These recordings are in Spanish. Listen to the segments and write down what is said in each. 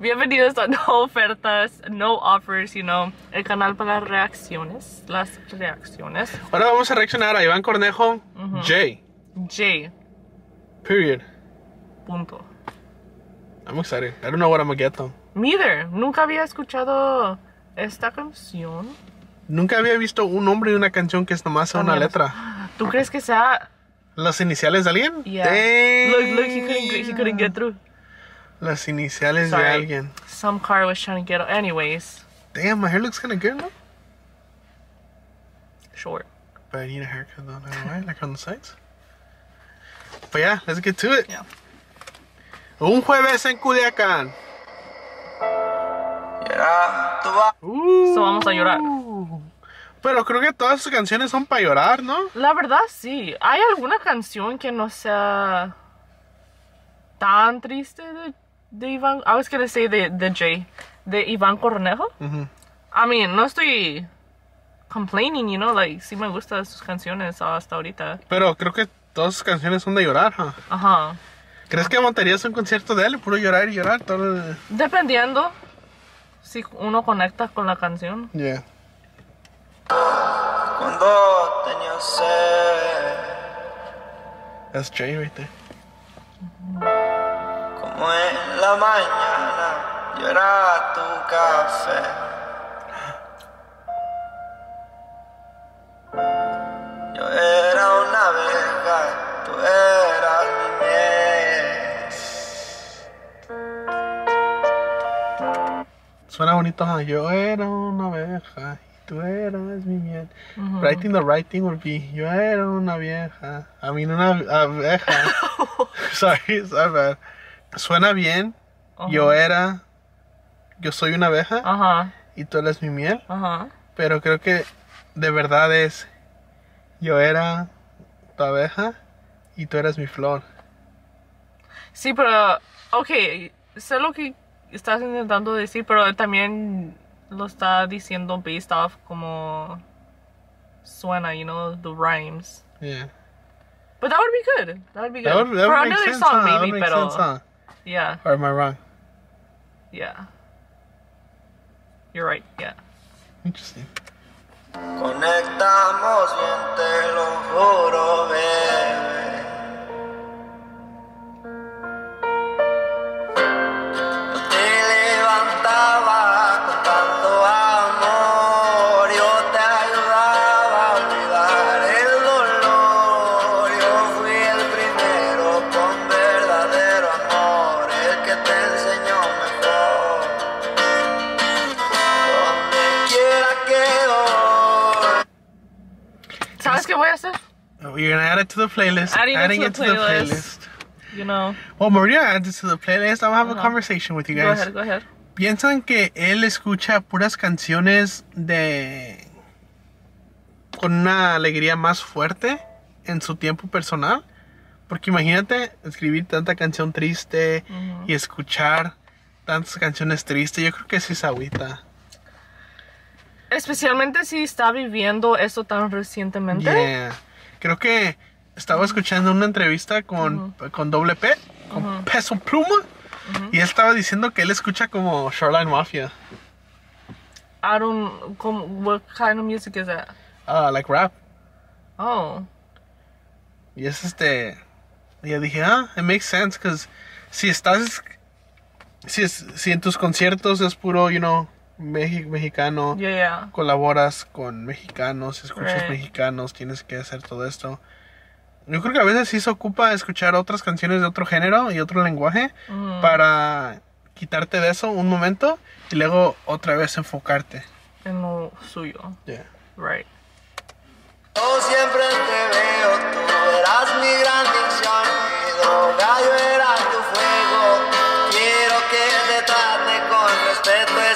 Bienvenidos a No Ofertas, No Offers, you know, el canal para las reacciones, las reacciones. Ahora vamos a reaccionar a Iván Cornejo, J. J. Period. Punto. I'm excited. I don't know what I'm gonna get though. Neither. Nunca había escuchado esta canción. Nunca había visto un nombre de una canción que es nomás una letra. ¿Tú crees que sea? ¿Las iniciales de alguien? Yeah. Damn. Look, look, he couldn't, he couldn't get through. Las iniciales de alguien. Some car was trying to get. Anyways, Damn, my hair looks kind of good, no? short. But I need a haircut though, now, right? Like on the sides. But yeah, let's get to it. Yeah. Un jueves en Culiacán. Uh. So vamos a llorar. Pero creo que todas sus canciones son para llorar, ¿no? La verdad sí. ¿Hay alguna canción que no sea tan triste de, de Iván? I was gonna say de, de Jay. De Iván Cornejo. I mean, no estoy complaining, you know, like, sí me gustan sus canciones hasta ahorita. Pero creo que todas sus canciones son de llorar, huh? Ajá. ¿Crees que montarías un concierto de él? Puro llorar y llorar todo el... Dependiendo si uno conecta con la canción. Yeah. Cuando tenía sed, That's Jay right there. Como en la mañana, era tu café. Yo era una abeja, tú eras mi miel. Suena bonito, huh? Yo era una abeja y tú eras mi miel. But I think the right thing would be, yo era una vieja. I mean, una abeja. sorry, sorry, bad. Suena bien. Yo era... Yo soy una abeja Ajá, y tú eres mi miel. ajá. Pero creo que de verdad es... Yo era tu abeja y tú eres mi flor. Sí, pero, ok, sé lo que estás intentando decir, pero también lo está diciendo based off como suena, you know, the rhymes. Yeah. But that would be good. That would be good. That would, that For would another sense, song, huh? That maybe, would make pero sense, huh? Yeah, Or am I wrong? yeah. You're right, yeah. Interesting. Conectamos bien, te lo juro, You're gonna add it to the playlist. Adding it to the it to the playlist. You know. Well, Maria adds it to the playlist. I'm gonna have a Uh-huh. conversation with you Go guys. ahead, go ahead. ¿Piensan que él escucha puras canciones de... con una alegría más fuerte en su tiempo personal? Porque imagínate escribir tanta canción triste y escuchar tantas canciones tristes. Yo creo que sí es agüita. Especialmente si está viviendo eso tan recientemente. Yeah. Creo que estaba escuchando una entrevista con, con doble P, con Peso Pluma. Y él estaba diciendo que él escucha como Shoreline Mafia. I don't. como- What kind of music is that? Ah, like rap. Oh. Y es este. Y yo dije, ah, it makes sense, because si estás. Si, es, si en tus conciertos es puro, you know, mexi- mexicano, Yeah, yeah. colaboras con mexicanos, escuchas Right. mexicanos, tienes que hacer todo esto. Yo creo que a veces sí se ocupa escuchar otras canciones de otro género y otro lenguaje Mm. para quitarte de eso un momento y luego otra vez enfocarte. En lo suyo. Yeah. Right. Yo siempre te veo,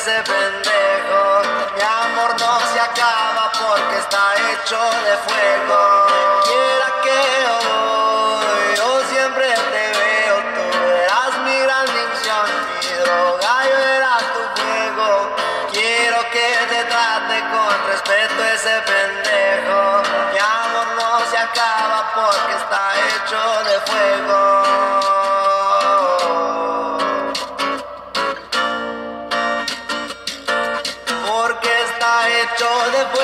ese pendejo. Mi amor no se acaba porque está hecho de fuego. Quiera que voy, yo siempre te veo, tú eras mi gran dicción, mi droga, yo era tu fuego. Quiero que te trate con respeto ese pendejo. Mi amor no se acaba porque está hecho de fuego. all the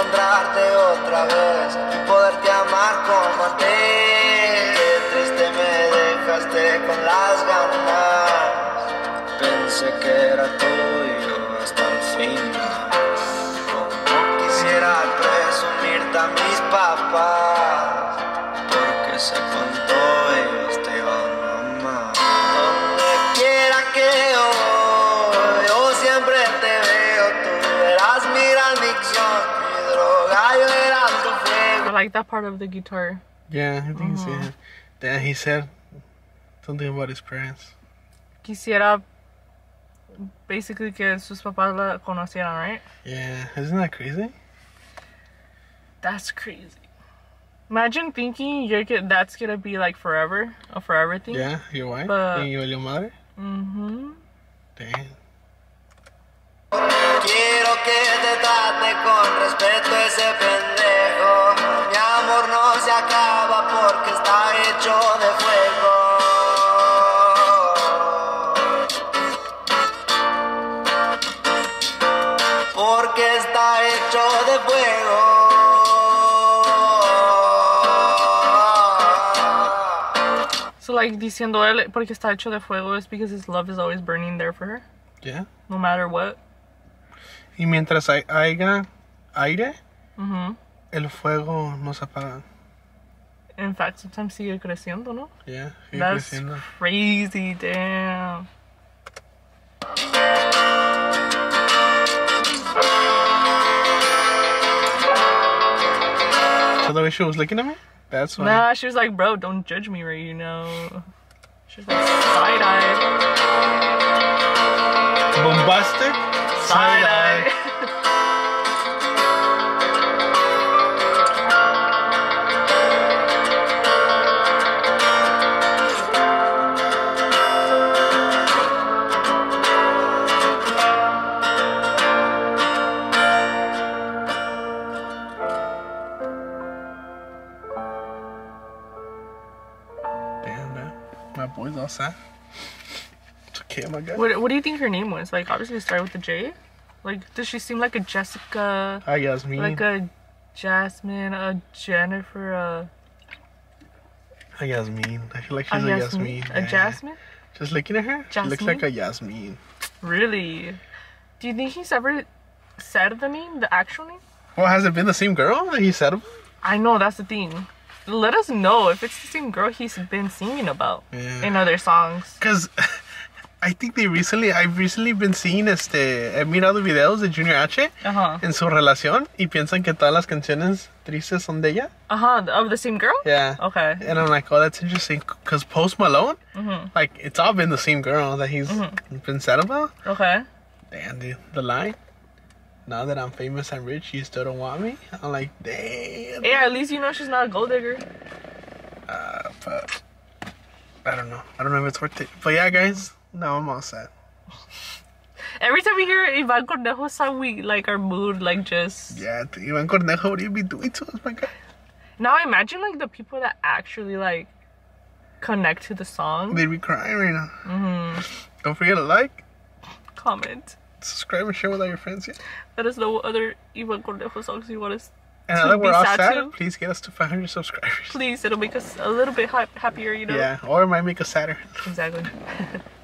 encontrarte otra vez y poderte amar como antes. Qué triste me dejaste con las ganas. Pensé que era tuyo hasta el final. Como quisiera presumirte a mis papás, like that part of the guitar. Yeah, I think he said. Then he said something about his parents. Quisiera basically que sus papás la conocieran, right? Yeah, isn't that crazy? That's crazy. Imagine thinking you're that's gonna be like forever, a forever thing. Yeah, your wife But- and your madre. Mm-hmm. Damn. Fuego. So like diciendo él porque está hecho de fuego is because his love is always burning there for her, Yeah. no matter what. Y mientras hay, haya aire, Mm-hmm. el fuego no se apaga. In fact, sometimes sigue creciendo, no? Yeah, sigue That's creciendo. crazy, damn. The way she was looking at me, that's why. Nah, she was like, bro, don't judge me right, you know. She was like, side eye. Bombastic. Side eye. Boy's. It's okay, my guy. What, what do you think her name was? Like, obviously, it started with a J. Like, does she seem like a Jessica, Hi, Yasmin. like a Jasmine, a Jennifer, a, a Yasmin. I feel like a she's a Yasmin? Yasmin. A. Jasmine? Just looking at her, she looks like a Yasmin. Really? Do you think he's ever said the name, the actual name? Well, has it been the same girl that he said? I know, that's the thing. Let us know if it's the same girl he's been singing about Yeah. in other songs. Because I think they recently, I've recently been seeing este, he mirado videos de Junior H Uh huh. en su relación y piensan que todas las canciones tristes son de ella. Uh huh. Of the same girl? Yeah. Okay. And I'm like, oh, that's interesting. Because Post Malone, Mm-hmm. like, it's all been the same girl that he's been sad about. Okay. Damn, dude. The line. Now that I'm famous and rich, you still don't want me? I'm like, damn. Yeah, at least you know she's not a gold digger. Uh, but I don't know. I don't know if it's worth it. But yeah, guys, now I'm all set. Every time we hear Ivan Cornejo song, we like our mood like just. Yeah, Ivan Cornejo, what do you be doing to us, my guy? Now imagine like the people that actually like connect to the song. They be crying right now. Mm-hmm. Don't forget to like, Comment. Subscribe, and share with all your friends. Yeah. Let us know what other Ivan Cornejo songs you want us. And To now that be we're all sad sad, too. please get us to 500 subscribers. Please, it'll make us a little bit hap- happier, you know. Yeah, or it might make us sadder. Exactly.